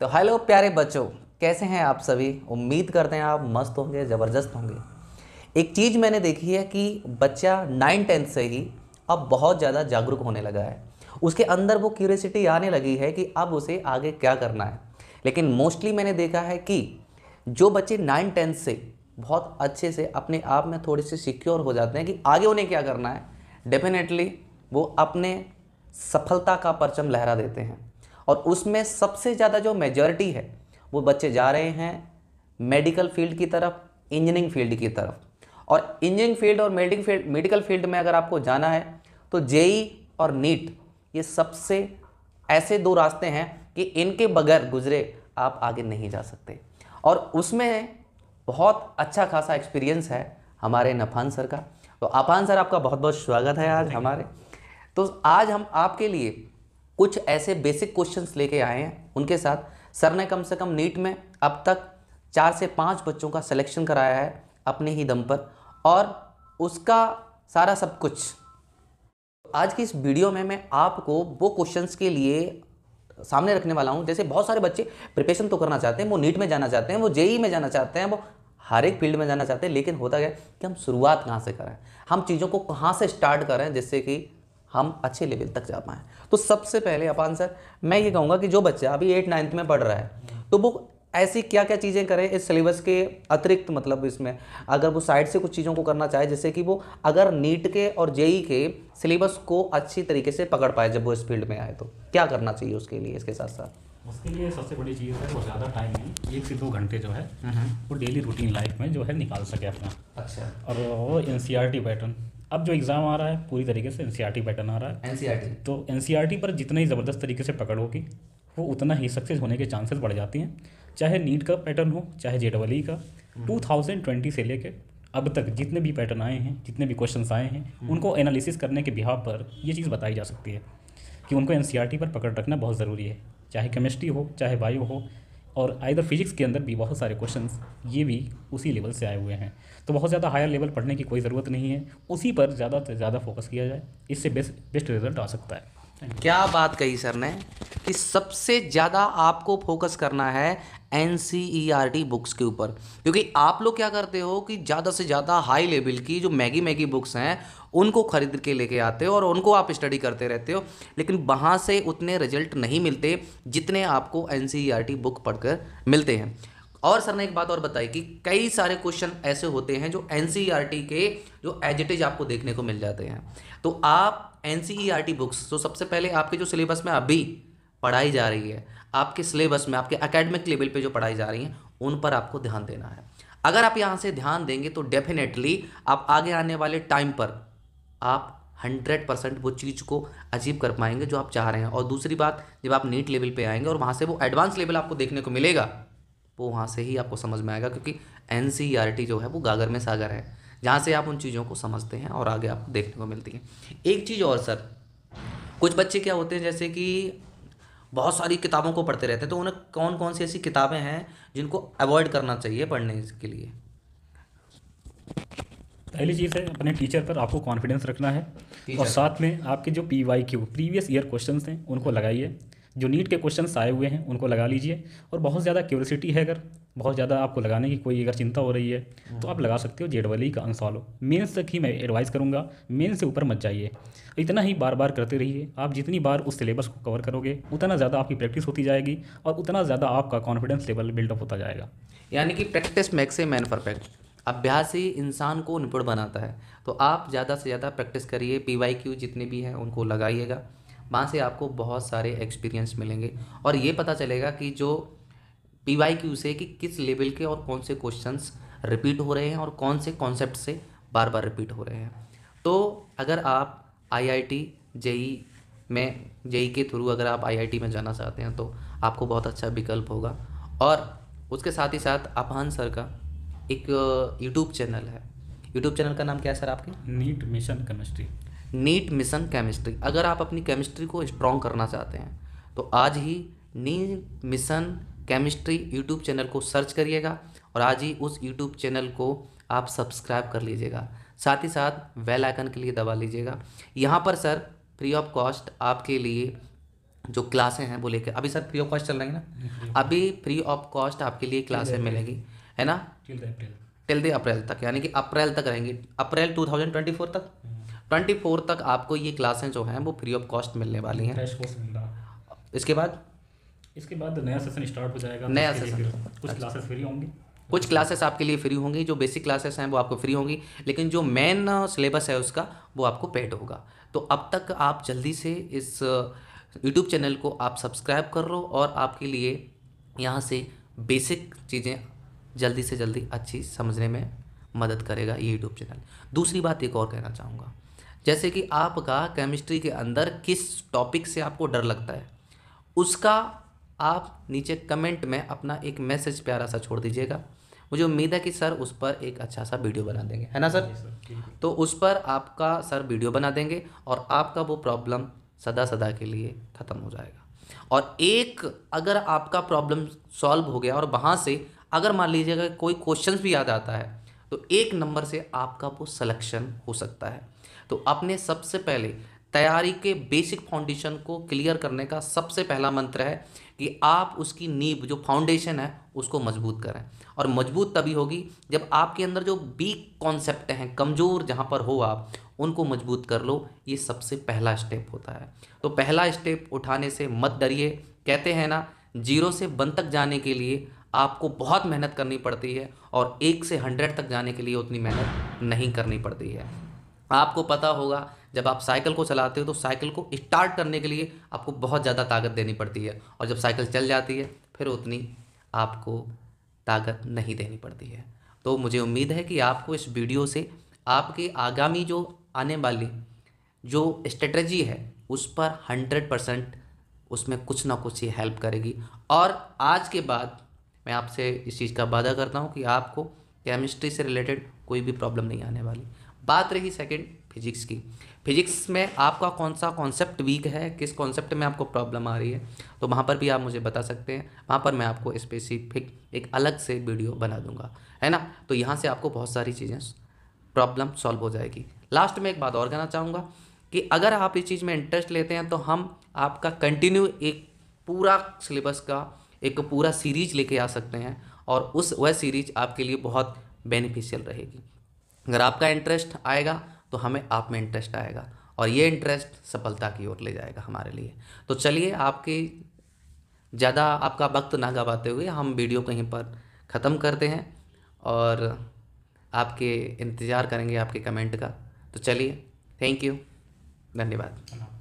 तो हेलो प्यारे बच्चों, कैसे हैं आप सभी? उम्मीद करते हैं आप मस्त होंगे, ज़बरदस्त होंगे। एक चीज़ मैंने देखी है कि बच्चा नाइन टेंथ से ही अब बहुत ज़्यादा जागरूक होने लगा है। उसके अंदर वो क्यूरियसिटी आने लगी है कि अब उसे आगे क्या करना है। लेकिन मोस्टली मैंने देखा है कि जो बच्चे नाइन टेंथ से बहुत अच्छे से अपने आप में थोड़े से सिक्योर हो जाते हैं कि आगे उन्हें क्या करना है डेफिनेटली वो अपने सफलता का परचम लहरा देते हैं। और उसमें सबसे ज़्यादा जो मेजॉरिटी है वो बच्चे जा रहे हैं मेडिकल फ़ील्ड की तरफ़ इंजीनियरिंग फ़ील्ड की तरफ़। और इंजीनियरिंग फ़ील्ड और मेडिकल फ़ील्ड मेडिकल फ़ील्ड में अगर आपको जाना है तो जेई और नीट ये सबसे ऐसे दो रास्ते हैं कि इनके बगैर गुजरे आप आगे नहीं जा सकते। और उसमें बहुत अच्छा खासा एक्सपीरियंस है हमारे नफान सर का। तो आफान सर आपका बहुत बहुत स्वागत है आज हमारे। तो आज हम आपके लिए कुछ ऐसे बेसिक क्वेश्चंस लेके आए हैं उनके साथ। सर ने कम से कम नीट में अब तक चार से पाँच बच्चों का सिलेक्शन कराया है अपने ही दम पर और उसका सारा सब कुछ। आज की इस वीडियो में मैं आपको वो क्वेश्चंस के लिए सामने रखने वाला हूँ। जैसे बहुत सारे बच्चे प्रिपरेशन तो करना चाहते हैं, वो नीट में जाना चाहते हैं, वो जेई में जाना चाहते हैं, वो हर एक फ़ील्ड में जाना चाहते हैं, लेकिन होता क्या कि हम शुरुआत कहाँ से करें? हम चीज़ों को कहाँ से स्टार्ट करें जिससे कि हम अच्छे लेवल तक जा पाएँ। तो सबसे पहले अपान सर मैं ये कहूँगा कि जो बच्चा अभी एट नाइन्थ में पढ़ रहा है तो वो ऐसी क्या क्या चीज़ें करें इस सिलेबस के अतिरिक्त मतलब इसमें। अगर वो साइड से कुछ चीज़ों को करना चाहे जैसे कि वो अगर नीट के और जेई के सिलेबस को अच्छी तरीके से पकड़ पाए जब वो इस फ़ील्ड में आए तो क्या करना चाहिए उसके लिए इसके साथ साथ उसके लिए सबसे बड़ी चीज़ है वो ज़्यादा टाइम नहीं एक से दो घंटे जो है वो डेली रूटीन लाइफ में जो है निकाल सके अपना। अच्छा। और वो एन पैटर्न अब जो एग्ज़ाम आ रहा है पूरी तरीके से एन पैटर्न आ रहा है। एन तो एन पर जितना ही ज़बरदस्त तरीके से पकड़ होगी वो उतना ही सक्सेस होने के चांसेस बढ़ जाती हैं। चाहे नीट का पैटर्न हो चाहे जे डबल ई का। 2020 से लेकर अब तक जितने भी पैटर्न आए हैं जितने भी क्वेश्चन आए हैं उनको एनालिसिस करने के बिहार पर ये चीज़ बताई जा सकती है कि उनको एन पर पकड़ रखना बहुत ज़रूरी है। चाहे केमिस्ट्री हो चाहे बायो हो और आइधर फिजिक्स के अंदर भी बहुत सारे क्वेश्चंस ये भी उसी लेवल से आए हुए हैं। तो बहुत ज़्यादा हायर लेवल पढ़ने की कोई ज़रूरत नहीं है। उसी पर ज़्यादा से ज़्यादा फोकस किया जाए। इससे बेस्ट बेस्ट रिज़ल्ट आ सकता है। क्या बात कही सर ने कि सबसे ज़्यादा आपको फोकस करना है एनसीईआरटी बुक्स के ऊपर। क्योंकि आप लोग क्या करते हो कि ज़्यादा से ज़्यादा हाई लेवल की जो मैगी मैगी बुक्स हैं, उनको खरीद के लेके आते हो और उनको आप स्टडी करते रहते हो। लेकिन वहाँ से उतने रिज़ल्ट नहीं मिलते जितने आपको एनसीईआरटी बुक पढ़कर मिलते हैं। और सर ने एक बात और बताई कि कई सारे क्वेश्चन ऐसे होते हैं जो एनसीईआरटी के जो एजिटेज आपको देखने को मिल जाते हैं। तो आप एनसीईआरटी बुक्स तो सबसे पहले आपके जो सिलेबस में अभी पढ़ाई जा रही है, आपके सिलेबस में, आपके अकेडमिक लेवल पे जो पढ़ाई जा रही है, उन पर आपको ध्यान देना है। अगर आप यहाँ से ध्यान देंगे तो डेफिनेटली आप आगे आने वाले टाइम पर आप हंड्रेड परसेंट वो चीज़ को अचीव कर पाएँगे जो आप चाह रहे हैं। और दूसरी बात, जब आप नीट लेवल पे आएँगे और वहाँ से वो एडवांस लेवल आपको देखने को मिलेगा वो वहाँ से ही आपको समझ में आएगा क्योंकि एन जो है वो गागर में सागर है जहाँ से आप उन चीज़ों को समझते हैं और आगे आपको देखने को मिलती है। एक चीज़ और सर कुछ बच्चे क्या होते हैं जैसे कि बहुत सारी किताबों को पढ़ते रहते हैं तो उन्हें कौन कौन सी ऐसी किताबें हैं जिनको अवॉइड करना चाहिए पढ़ने के लिए? पहली चीज़ है अपने टीचर पर आपको कॉन्फिडेंस रखना है। और साथ में आपके जो P Y Q previous year question हैं उनको लगाइए। जो नीट के क्वेश्चन आए हुए हैं, उनको लगा लीजिए। और बहुत ज़्यादा क्यूरसिटी है अगर, बहुत ज़्यादा आपको लगाने की कोई अगर चिंता हो रही है तो आप लगा सकते हो जेड वाली का अंसालो मेंस तक ही मैं एडवाइस करूँगा मेन से ऊपर मत जाइए। इतना ही बार बार करते रहिए। आप जितनी बार उस सिलेबस को कवर करोगे, उतना ज़्यादा आपकी प्रैक्टिस होती जाएगी और उतना ज़्यादा आपका कॉन्फिडेंस लेवल बिल्डअप होता जाएगा। यानी कि प्रैक्टिस मैक्स मैन परफेक्ट अभ्यास ही इंसान को निपुण बनाता है। तो आप ज़्यादा से ज़्यादा प्रैक्टिस करिए। पी वाई क्यू जितने भी हैं, उनको लगाइएगा। वहाँ से आपको बहुत सारे एक्सपीरियंस मिलेंगे। और ये पता चलेगा कि जो पी वाई क्यू से कि किस लेवल के और कौन से क्वेश्चंस रिपीट हो रहे हैं और कौन से कॉन्सेप्ट से बार बार रिपीट हो रहे हैं। तो अगर आप आई आई टी जेई में जेई के थ्रू अगर आप आई आई टी में जाना चाहते हैं तो आपको बहुत अच्छा विकल्प होगा। और उसके साथ ही साथ अपान सर का एक यूट्यूब चैनल है। यूट्यूब चैनल का नाम क्या है सर आपके? NEET mission chemistry NEET mission chemistry. अगर आप अपनी केमिस्ट्री को स्ट्रॉन्ग करना चाहते हैं तो आज ही NEET mission chemistry YouTube channel को सर्च करिएगा और आज ही उस यूट्यूब चैनल को आप सब्सक्राइब कर लीजिएगा। साथ ही साथ वेल आइकन के लिए दबा लीजिएगा। यहाँ पर सर फ्री ऑफ़ कॉस्ट आपके लिए जो क्लासें हैं वो लेके अभी सर फ्री ऑफ़ कॉस्ट चल रही है ना? अभी फ्री ऑफ़ कॉस्ट आपके लिए क्लासें मिलेगी है ना? Till the April till the April तक यानी कि अप्रैल तक रहेंगी। अप्रैल 2024 तक? 24 तक आपको ये क्लासें जो हैं वो फ्री ऑफ़ कॉस्ट मिलने वाली हैं। इसके बाद? इसके बाद नया सेशन स्टार्ट हो जाएगा। नया। फिर कुछ क्लासेस फ्री होंगी। कुछ क्लासेस आपके लिए फ्री होंगी जो बेसिक क्लासेस हैं वो आपको फ्री होंगी लेकिन जो मेन सिलेबस है उसका वो आपको पेड होगा। तो अब तक आप जल्दी से इस यूट्यूब चैनल को आप सब्सक्राइब कर लो और आपके लिए यहाँ से बेसिक चीज़ें जल्दी से जल्दी अच्छी समझने में मदद करेगा ये यूट्यूब चैनल। दूसरी बात एक और कहना चाहूँगा। जैसे कि आपका केमिस्ट्री के अंदर किस टॉपिक से आपको डर लगता है उसका आप नीचे कमेंट में अपना एक मैसेज प्यारा सा छोड़ दीजिएगा। मुझे उम्मीद है कि सर उस पर एक अच्छा सा वीडियो बना देंगे। है ना सर तो उस पर आपका सर वीडियो बना देंगे और आपका वो प्रॉब्लम सदा सदा के लिए ख़त्म हो जाएगा। और एक अगर आपका प्रॉब्लम सॉल्व हो गया और वहाँ से अगर मान लीजिएगा कोई क्वेश्चंस भी याद आता है तो एक नंबर से आपका वो सिलेक्शन हो सकता है। तो अपने सबसे पहले तैयारी के बेसिक फाउंडेशन को क्लियर करने का सबसे पहला मंत्र है कि आप उसकी नींव, जो फाउंडेशन है, उसको मज़बूत करें। और मज़बूत तभी होगी जब आपके अंदर जो वीक कॉन्सेप्ट हैं, कमज़ोर जहाँ पर हो आप, उनको मज़बूत कर लो। ये सबसे पहला स्टेप होता है। तो पहला स्टेप उठाने से मत डरिए। कहते हैं ना, ज़ीरो से वन तक जाने के लिए आपको बहुत मेहनत करनी पड़ती है और एक से हंड्रेड तक जाने के लिए उतनी मेहनत नहीं करनी पड़ती है। आपको पता होगा, जब आप साइकिल को चलाते हो तो साइकिल को स्टार्ट करने के लिए आपको बहुत ज़्यादा ताकत देनी पड़ती है। और जब साइकिल चल जाती है, फिर उतनी आपको ताकत नहीं देनी पड़ती है। तो मुझे उम्मीद है कि आपको इस वीडियो से आपके आगामी जो आने वाली जो स्ट्रेटजी है, उस पर हंड्रेड परसेंट उसमें कुछ ना कुछ ये हेल्प करेगी। और आज के बाद मैं आपसे इस चीज़ का वादा करता हूँ कि आपको केमिस्ट्री से रिलेटेड कोई भी प्रॉब्लम नहीं आने वाली। बात रही सेकंड फिजिक्स की। फिजिक्स में आपका कौन सा कॉन्सेप्ट वीक है? किस कॉन्सेप्ट में आपको प्रॉब्लम आ रही है? तो वहाँ पर भी आप मुझे बता सकते हैं। वहाँ पर मैं आपको स्पेसिफिक एक अलग से वीडियो बना दूँगा। है ना? तो यहाँ से आपको बहुत सारी चीज़ें प्रॉब्लम सॉल्व हो जाएगी। लास्ट में एक बात और कहना चाहूँगा कि अगर आप इस चीज़ में इंटरेस्ट लेते हैं तो हम आपका कंटिन्यू एक पूरा सिलेबस का, एक पूरा सीरीज़ लेके आ सकते हैं और उस वह सीरीज़ आपके लिए बहुत बेनिफिशियल रहेगी। अगर आपका इंटरेस्ट आएगा तो हमें आप में इंटरेस्ट आएगा और ये इंटरेस्ट सफलता की ओर ले जाएगा हमारे लिए। तो चलिए, आपकी ज़्यादा आपका वक्त ना गवाते हुए हम वीडियो कहीं पर ख़त्म करते हैं और आपके इंतज़ार करेंगे आपके कमेंट का। तो चलिए थैंक यू धन्यवाद।